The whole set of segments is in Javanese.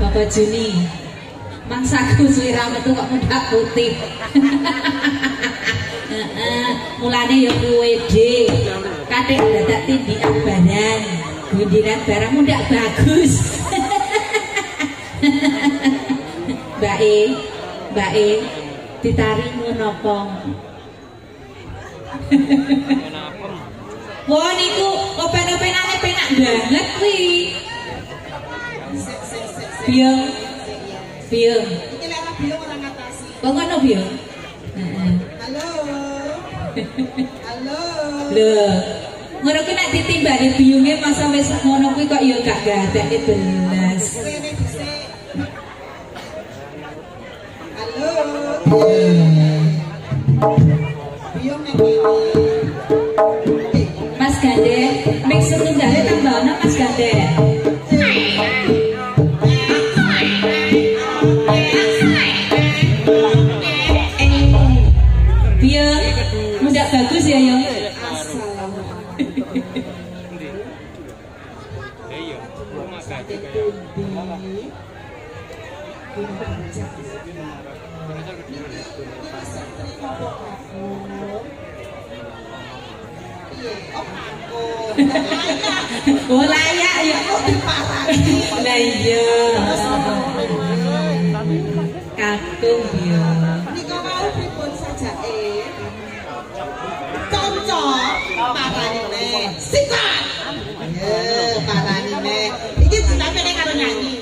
Bapak Juni mangsaku suwira metu kok muda putih mulane ya kuwe de kadek dadak tindikan barang gundiran barang muda bagus Mbak E Mbak E ditarimu nopo Wah niku open-openane penak banget kuwi Biung. Biung. Iki lek ora biung ora ngatasi. Kok ngono Biung? Heeh. Halo. Lho, ngono ki nek ditimbali biunge masa wis ngono kuwi kok ya gak gadake belas. Halo. Biung nek. Mas Gande, mix setunggale Cocok paranine. Sikat.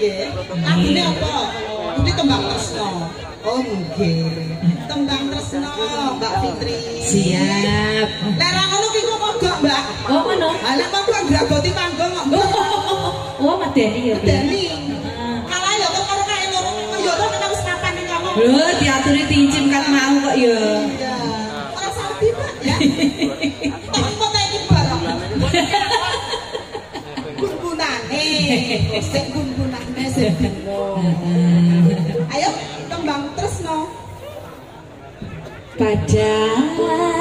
Nggih. Lagune apa? Ini tembang tresno. Oh, nggih. Tembang tresno, Mbak Fitri. Siap. Lek ra ngono ki kok mogok, Mbak. Oh ngono. Ha lek monggo graboti panggung kok. Oh medeni ya. Dani. Kalah ya kok karo kae loro. Ya ora kena wis kapan iki ngomong. Lho diaturi tincim kan mau kok ya. Iya. Ora sapi, Mbak, ya. Tak foto iki barang. Gungunane. Sik bingung. Ayo tembang tresno. Padane surya